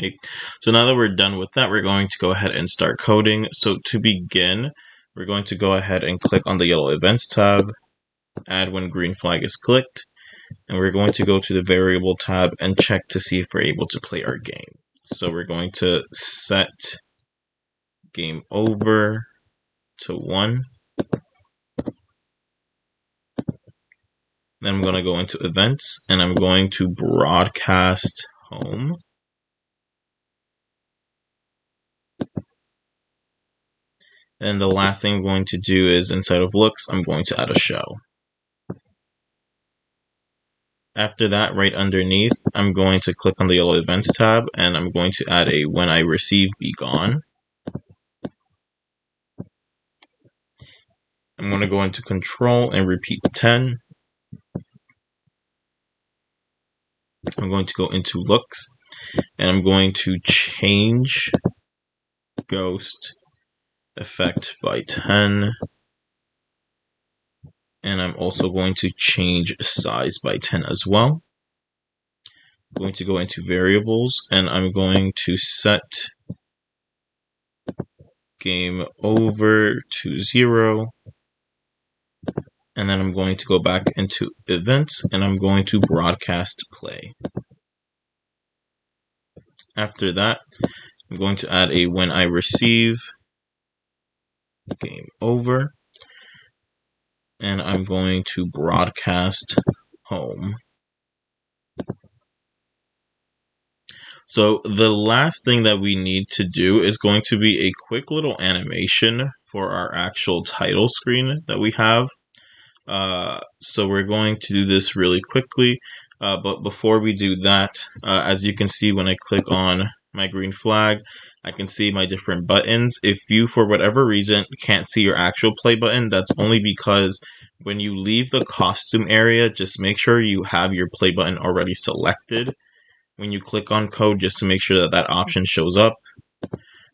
Okay. So now that we're done with that, we're going to go ahead and start coding. So to begin, we're going to go ahead and click on the yellow events tab, add when green flag is clicked, and we're going to go to the variable tab and check to see if we're able to play our game. So we're going to set game over to one. Then I'm going to go into events and I'm going to broadcast home. And the last thing I'm going to do is inside of looks, I'm going to add a show. After that, right underneath, I'm going to click on the yellow events tab and I'm going to add a when I receive be gone. I'm going to go into control and repeat 10. I'm going to go into looks and I'm going to change ghost effect by 10 and I'm also going to change size by 10 as well. I'm going to go into variables and I'm going to set game over to 0 and then I'm going to go back into events and I'm going to broadcast play. After that, I'm going to add a when I receive game over and I'm going to broadcast home. So the last thing that we need to do is going to be a quick little animation for our actual title screen that we have. Uh, so we're going to do this really quickly. Uh, but before we do that, uh, as you can see when I click on my green flag, I can see my different buttons. If you, for whatever reason, can't see your actual play button, that's only because when you leave the costume area, just make sure you have your play button already selected. When you click on code, just to make sure that that option shows up.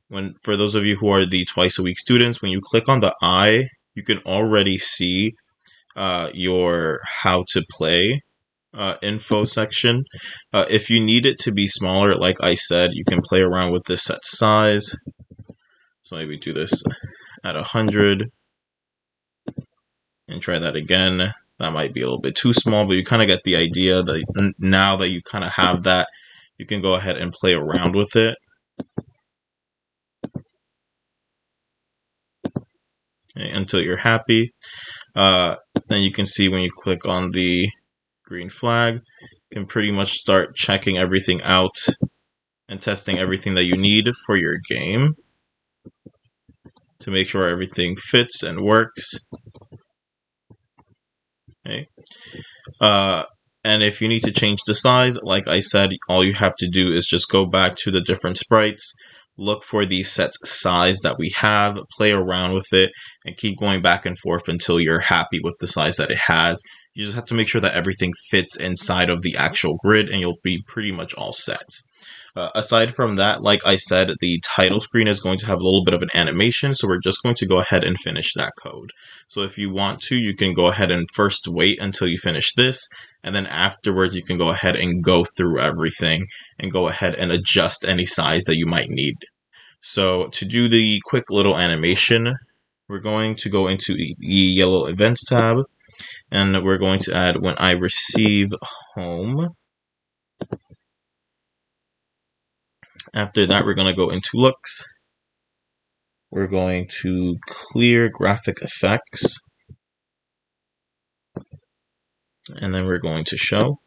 When For those of you who are the twice a week students, when you click on the I, you can already see uh, your how to play uh, info section. Uh, if you need it to be smaller, like I said, you can play around with the set size. So maybe do this at 100 and try that again. That might be a little bit too small, but you kind of get the idea that now that you kind of have that, you can go ahead and play around with it. Okay, until you're happy. Uh, then you can see when you click on the green flag, you can pretty much start checking everything out and testing everything that you need for your game to make sure everything fits and works. Okay. Uh, and if you need to change the size, like I said, all you have to do is just go back to the different sprites, look for the set size that we have, play around with it, and keep going back and forth until you're happy with the size that it has. You just have to make sure that everything fits inside of the actual grid and you'll be pretty much all set. Uh, aside from that, like I said, the title screen is going to have a little bit of an animation, so we're just going to go ahead and finish that code. So if you want to, you can go ahead and first wait until you finish this, and then afterwards you can go ahead and go through everything and go ahead and adjust any size that you might need. So to do the quick little animation, we're going to go into the yellow events tab, and we're going to add when I receive home. After that, we're going to go into looks. We're going to clear graphic effects. And then we're going to show.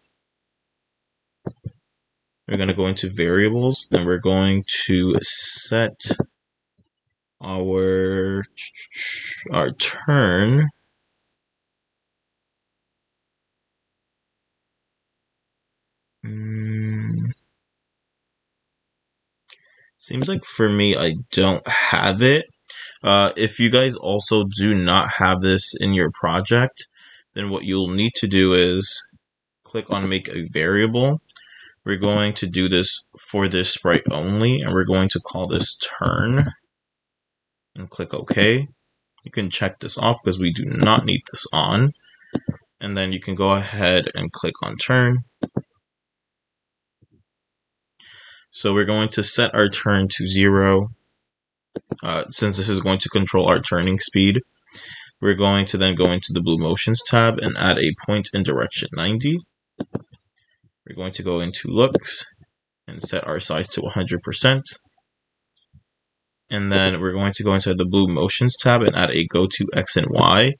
We're going to go into variables and we're going to set our, our turn Mm. Seems like for me, I don't have it. Uh, if you guys also do not have this in your project, then what you'll need to do is click on make a variable. We're going to do this for this sprite only, and we're going to call this turn and click OK. You can check this off because we do not need this on. And then you can go ahead and click on turn So we're going to set our turn to zero. Uh, since this is going to control our turning speed, we're going to then go into the Blue Motions tab and add a point in direction 90. We're going to go into Looks and set our size to 100%. And then we're going to go inside the Blue Motions tab and add a Go to X and Y.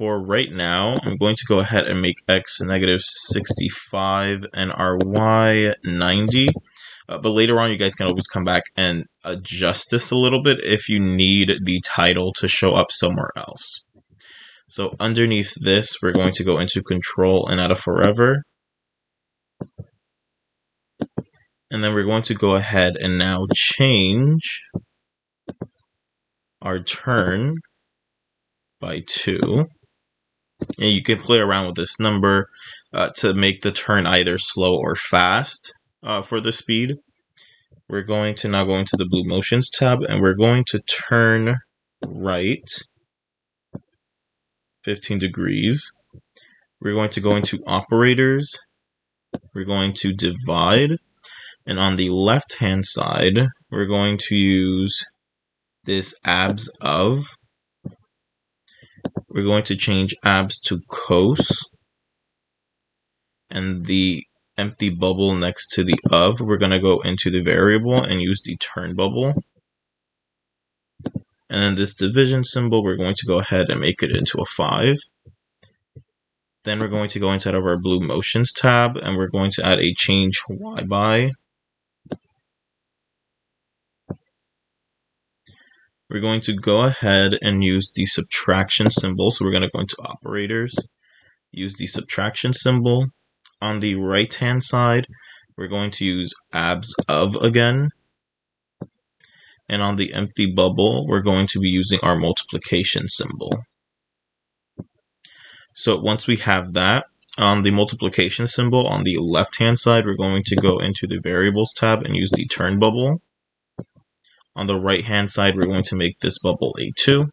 For right now, I'm going to go ahead and make X negative 65 and our Y 90. Uh, but later on, you guys can always come back and adjust this a little bit if you need the title to show up somewhere else. So underneath this, we're going to go into control and add a forever. And then we're going to go ahead and now change our turn by two. And you can play around with this number uh, to make the turn either slow or fast uh, for the speed. We're going to now go into the Blue Motions tab and we're going to turn right 15 degrees. We're going to go into operators. We're going to divide. And on the left hand side, we're going to use this abs of. We're going to change abs to cos. And the empty bubble next to the of, we're going to go into the variable and use the turn bubble. And then this division symbol, we're going to go ahead and make it into a 5. Then we're going to go inside of our blue motions tab and we're going to add a change y by. We're going to go ahead and use the subtraction symbol. So we're going to go into operators, use the subtraction symbol, on the right hand side, we're going to use abs of again. And on the empty bubble, we're going to be using our multiplication symbol. So once we have that, on the multiplication symbol on the left hand side, we're going to go into the variables tab and use the turn bubble. On the right hand side, we're going to make this bubble a 2.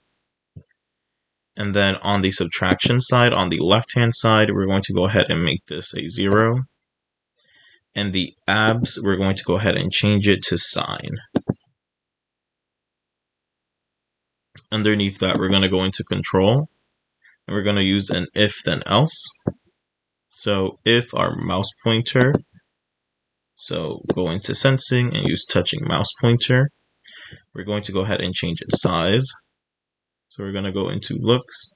And then on the subtraction side, on the left-hand side, we're going to go ahead and make this a 0. And the abs, we're going to go ahead and change it to sine. Underneath that, we're going to go into control. And we're going to use an if then else. So if our mouse pointer, so go into sensing and use touching mouse pointer. We're going to go ahead and change its size. So we're going to go into looks.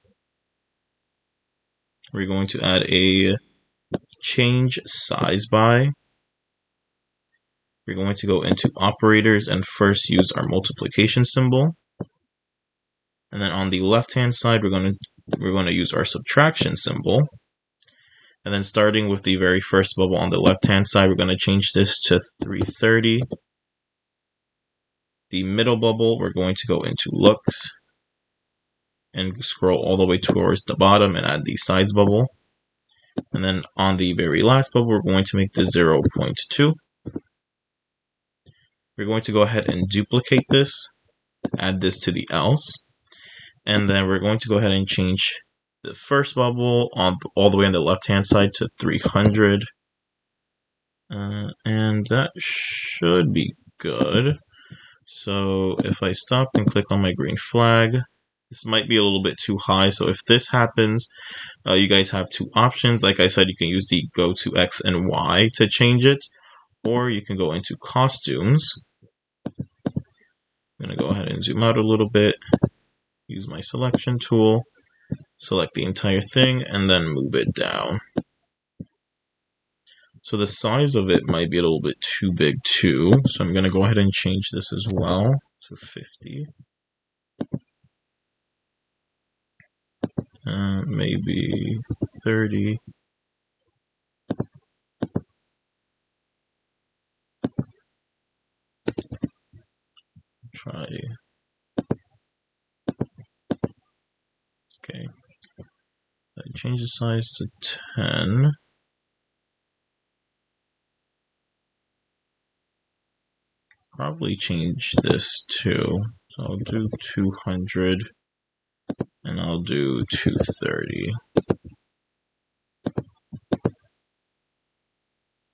We're going to add a change size by. We're going to go into operators and first use our multiplication symbol. And then on the left hand side, we're going to we're going to use our subtraction symbol. And then starting with the very first bubble on the left hand side, we're going to change this to 330. The middle bubble, we're going to go into looks and scroll all the way towards the bottom and add the size bubble. And then on the very last bubble, we're going to make the 0 0.2. We're going to go ahead and duplicate this, add this to the else, and then we're going to go ahead and change the first bubble on all the way on the left hand side to 300. Uh, and that should be good. So if I stop and click on my green flag, this might be a little bit too high. So if this happens, uh, you guys have two options. Like I said, you can use the go to X and Y to change it, or you can go into costumes. I'm to go ahead and zoom out a little bit, use my selection tool, select the entire thing, and then move it down. So the size of it might be a little bit too big too. So I'm going to go ahead and change this as well to 50. Uh, maybe 30. Try. Okay. I change the size to 10. Probably change this too. So I'll do 200 and I'll do 230.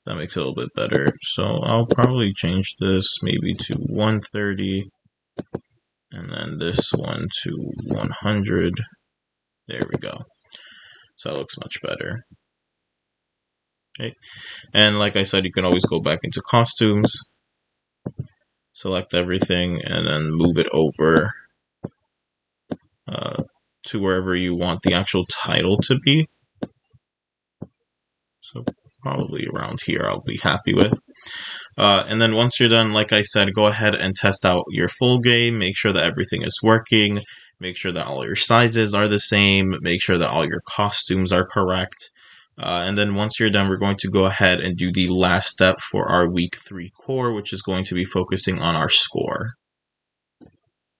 That makes it a little bit better. So I'll probably change this maybe to 130 and then this one to 100. There we go. So that looks much better. Okay. And like I said, you can always go back into costumes, select everything, and then move it over uh, to wherever you want the actual title to be. So probably around here I'll be happy with. Uh, and then once you're done, like I said, go ahead and test out your full game. Make sure that everything is working. Make sure that all your sizes are the same. Make sure that all your costumes are correct. Uh, and then once you're done, we're going to go ahead and do the last step for our week three core, which is going to be focusing on our score.